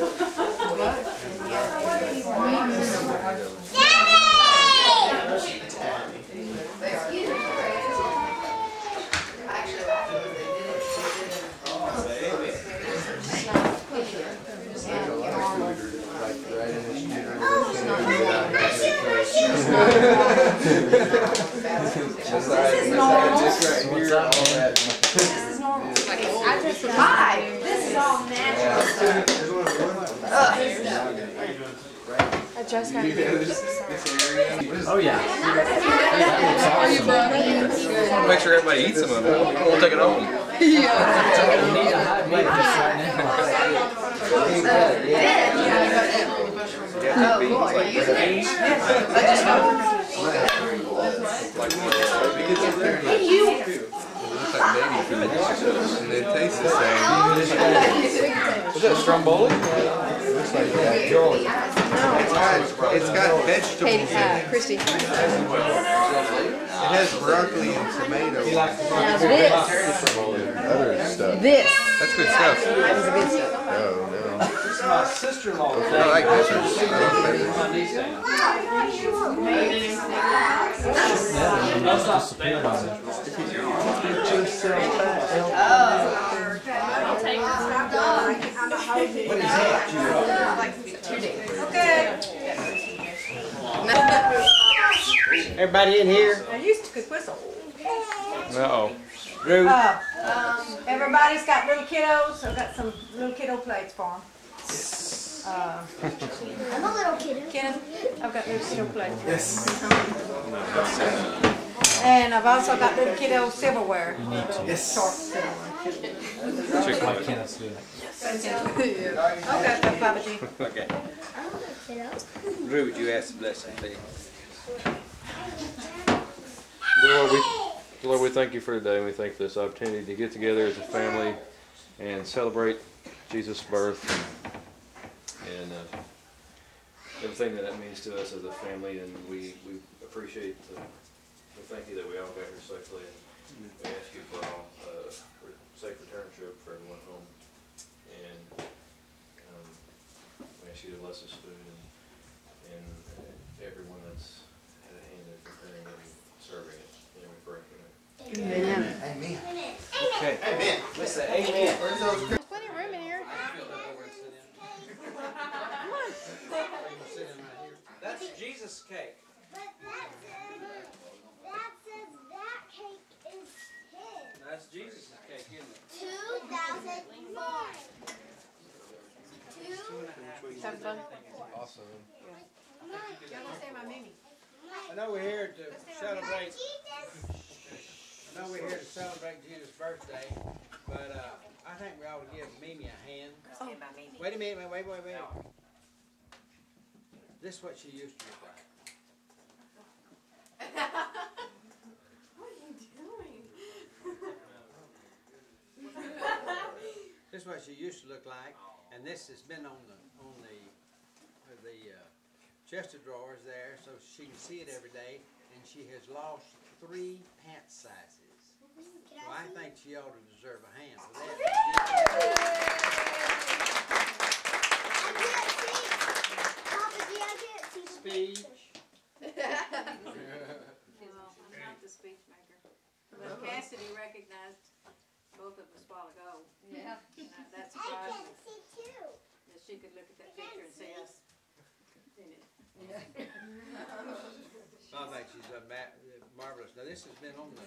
I just survived. This is normal. This is normal. This is all natural. I just Oh, yeah. Make sure everybody eats some of it. We'll take it home. Oh. Looks like baby food. And it tastes the same. Is that stromboli? Looks like ravioli. It's got, it's got vegetables in it. Uh, Christy. It has broccoli and tomato. Now this, Other stuff. this That's good stuff. is the good stuff. Oh, no. My sister-in-law. I like this. I don't like this. Everybody in here? I used to could whistle. Uh-oh. Drew? Uh, um, everybody's got little kiddos. I've got some little kiddo plates for them. Uh, I'm a little kid. Kenneth, I've got little kiddo plates. Yes. And I've also got little kiddo silverware. Yes. Short silverware. Like Kenneth's doing. Okay, that's Papa G. Okay. Kiddo. Drew, would you ask the blessing, please? Lord, we, Lord, we thank you for today. and We thank you for this opportunity to get together as a family and celebrate Jesus' birth and uh, everything that that means to us as a family. And we, we appreciate, the, we thank you that we all got here safely. And we ask you for all uh, for safe return trip for everyone home. And um, we ask you to bless this food and, and uh, everyone that's had a hand in preparing it and serving it. And we pray. Amen. Okay. Amen. Let's say amen. There's plenty of room in here. That's Jesus cake. But that says, that says that cake is his. That's Jesus' cake, isn't it? Two. Fun? Awesome. Y'all gonna say my Mimi? I know we're here to celebrate, I know we're here to celebrate Jesus' birthday, but, uh, I think we ought to give Mimi a hand. Wait a minute, wait, wait, wait. This is what she used to look like. What are you doing? this is what she used to look like, and this has been on the, on the, the, uh, chest of drawers there, so she can see it every day, and she has lost three pant sizes. Well, I think she ought to deserve a hand for that. Papa, do I get to see Speech. Well, I'm not the speech maker. But Cassidy recognized both of us while ago. Yeah. And uh, that I surprised can me, see too. that she could look at that picture and see us in it. I think she's uh, ma- marvelous. Now, this has been on the,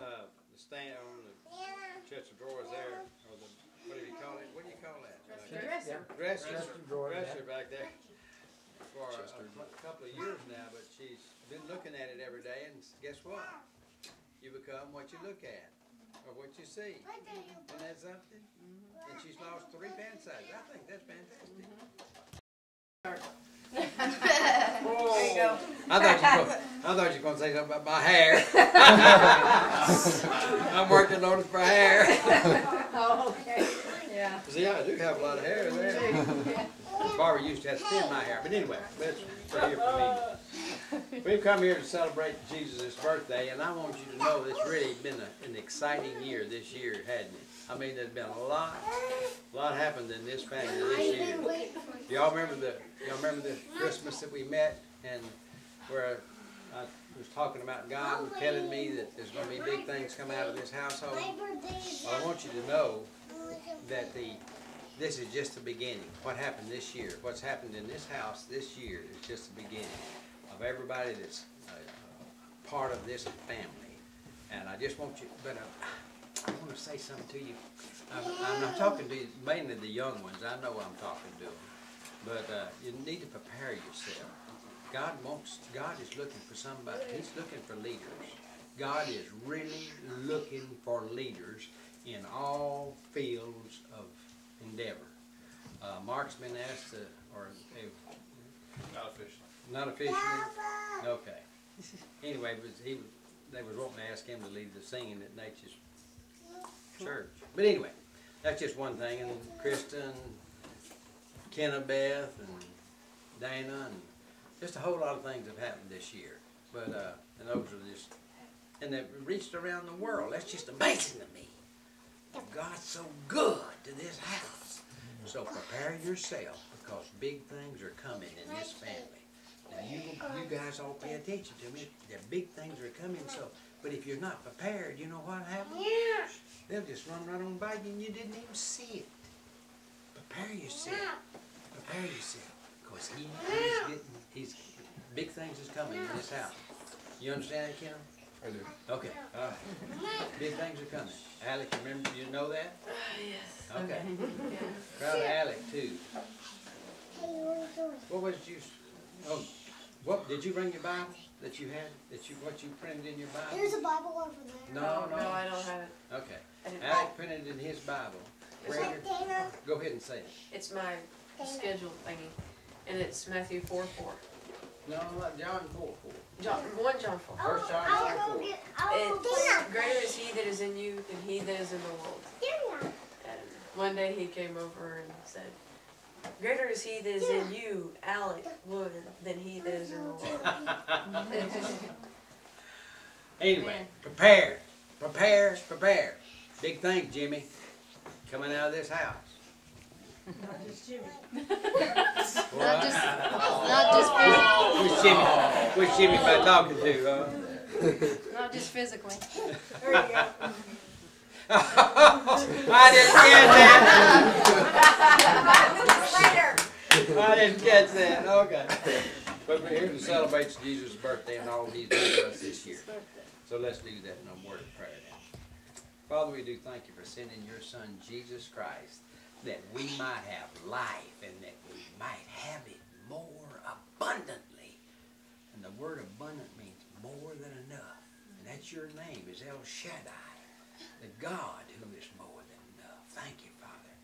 uh, the stand, on the Anna. chest of drawers there, or the, what do you call it? What do you call that? Dresser. Dresser, Chest of drawers, dresser back there for a a couple of years now, but she's been looking at it every day, and guess what? You become what you look at, or what you see. What do you Isn't that something? Mm-hmm. And she's lost three pant sizes. I think that's fantastic. There you go. I thought you were, I thought you were gonna say something about my hair. I'm working on it for hair. Oh, okay. Yeah. See, I do have a lot of hair there. Barbara used to have to thin my hair, but anyway, that's for here for me. We've come here to celebrate Jesus' birthday, and I want you to know it's really been a, an exciting year this year, hadn't it? I mean, there's been a lot, a lot happened in this family this year. Y'all remember the, y'all remember the Christmas that we met and where I was talking about God and telling me that there's gonna be big things come out of this household? My birthday is Well, I want you to know that the, this is just the beginning. What happened this year, what's happened in this house this year is just the beginning of everybody that's uh, part of this family. And I just want you, but uh, I want to say something to you. I'm, I'm not talking to you, mainly the young ones. I know I'm talking to them. But uh, you need to prepare yourself. God wants, God is looking for somebody. He's looking for leaders. God is really looking for leaders in all fields of endeavor. Uh, Mark's been asked to, or uh, Not officially. Not officially. Okay. Anyway, but he was, they was wanting to ask him to lead the singing at Nature's church. But anyway, that's just one thing. And Krista and Kennebeth and Dana and just a whole lot of things have happened this year. But uh, and those are just and they've reached around the world. That's just amazing to me. God's so good to this house. So prepare yourself because big things are coming in this family. Now you you guys all pay attention to me. The big things are coming. So, but if you're not prepared, you know what happens? Yeah. They'll just run right on by you and you didn't even see it. Prepare yourself. Prepare yourself. Because he, he's getting, he's, big things is coming in this house. You understand that, Kim? I do. Okay, all right. Big things are coming. Alec, you remember, you know that? Yes. Okay. Proud of Alec too. What was you, oh, what, did you bring your Bible that you had, that you, what you printed in your Bible? There's a Bible over there. No, No, no. I don't have it. Okay. I didn't- Alec printed in his Bible. It's Greater- Dana, Go ahead and say it. It's my schedule thingy, and it's Matthew four four. No, not John four four. John, one John four. First oh, John I'll four go four. get, I'll go Dana. greater is he that is in you than he that is in the world. Dana. And one day he came over and said, Greater is he that is in you, Alec Wood, than he that is in the world. Anyway, prepare, prepare, prepare. Big thing, Jimmy, coming out of this house. Not just Jimmy. Not just, not just, Which Jimmy, which Jimmy am talking to, huh? not just physically. There you go. I didn't get that. I didn't catch that, okay. But we're here to celebrate Jesus' birthday and all he's done for us this year. So let's do that in a word of prayer now. Father, we do thank you for sending your son, Jesus Christ, that we might have life and that we might have it more abundantly. And the word abundant means more than enough. And that's your name is El Shaddai, the God who is more than enough. Thank you, Father.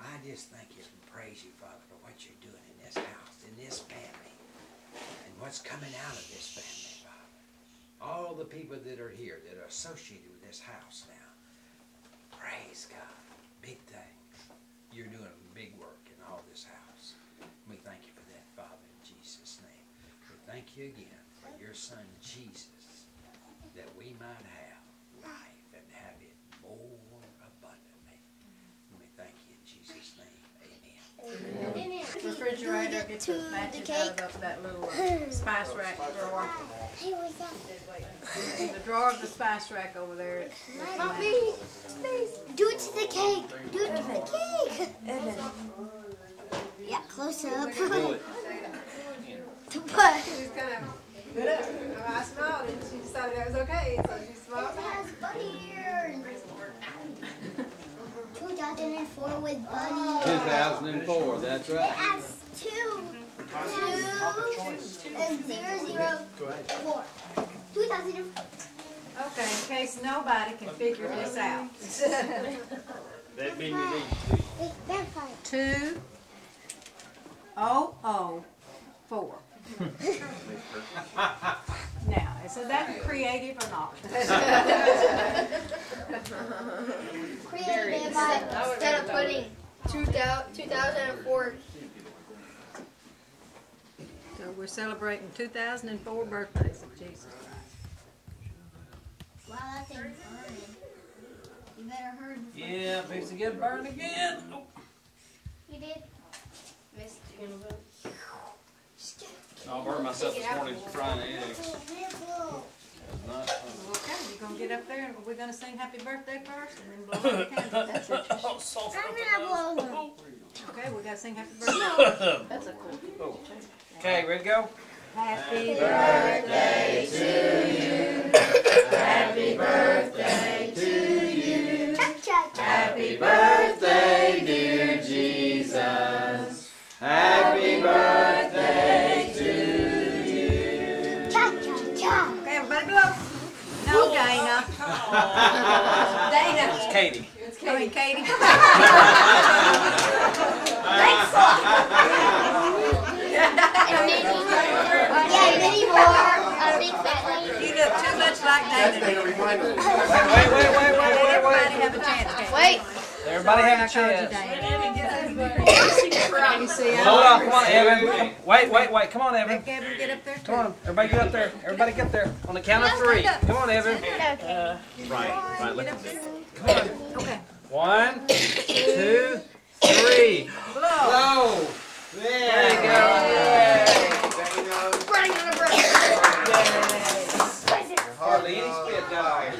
I just thank you and praise you, Father, for what you're doing in this house, in this family, and what's coming out of this family, Father. All the people that are here that are associated with this house now. Praise God. Big things. You're doing big work in all this house. We thank you for that, Father, in Jesus' name. We thank you again for your son, Jesus, that we might have life and have it more abundantly. And we thank you in Jesus' name. Amen. Refrigerator, get the matches out of that little uh, spice rack drawer. Hey, what's that? In the drawer of the spice rack over there. it's- it's Not me. Please. Do it to the cake. Do it to the cake. Yeah, close up. To what? She's kind of, I smiled and she decided that was okay, so she smiled back. has bunny ears. 2004 with bunny. 2004, that's It right. has two, two, and zero, zero, four. 2004. Okay, in case nobody can figure this out. That means you need Wait, vampire. Two, oh, oh, four. Now, is that creative or not? Creative. Instead of putting 2000, 2004 So we're celebrating two thousand and four birthdays of Jesus Christ. Wow, that thing's burning. You better hurry. before- Yeah, fix to get burned again. You did? missed Here, him a vote? I burned myself this morning frying eggs. Not fun. Okay, you're gonna get up there and we're gonna sing happy birthday first and then blow out the candles. That's it. I'm gonna blow them. Okay, we gotta sing happy birthday. That's a cool. Oh. Okay, ready to go? Happy birthday to you. Happy birthday to you. Happy birthday, dear Jesus. Happy birthday to you. Cha-cha-cha. Okay, everybody blow. No, Dana. Dana. It's Katie. I mean, oh, Katie. And Minnie. Yeah, Minnie Moore. A big fat lady. You look too much like Dana. Wait, wait, wait, wait, wait, wait, everybody have a chance, Katie. Wait. Everybody have a Sorry, I called you chance. You see, Hold on, come on, Evan. Wait, wait, wait. Come on, Evan. Let Gavin get up there. Come on, everybody get up there. Everybody get there. On the count of three. Come on, Evan. Okay. Right, right. Get up. Come on. Okay. One, two, three. Blow. Blow. There you go. Running on a break. Hardly any spit down here.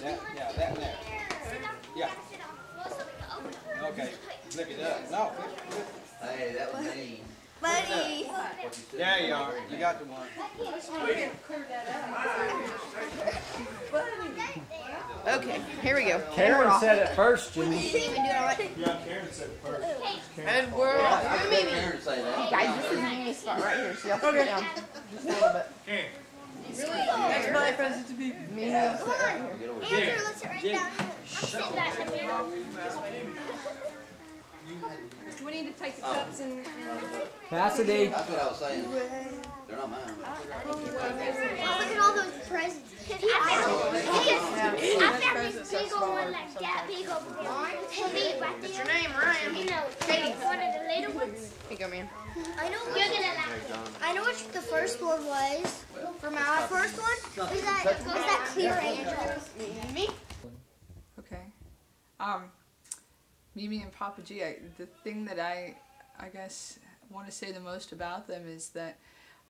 That, yeah, that there. Yeah. Okay. Look it up. No. Hey, that was me. Buddy. There you are. You got the one. Okay, here. Karen said it first, Jimmy. You even do it all right. And we're off. I Mimi. Karen say that. Guys, this is Mimi's spot right here, so y'all down. Just a little bit. That's my present to be. Mimi will sit right here. Get over here. Andrew, let's sit right down. I'm sitting back here. Do we need to take the cups and? Cassidy. That's what I was saying. They're not mine. Oh, oh look at all those presents. After, because after this big old one like that, big old one, heavy right there. What's your name, Ryan? You know, Katie. one of the little ones. Here you go, man. I know. You're gonna laugh. I know what the first one was. For my first one, was that was that clear Andrew? Me? Okay. Um, Mimi and Papa G, I, the thing that I, I guess, want to say the most about them is that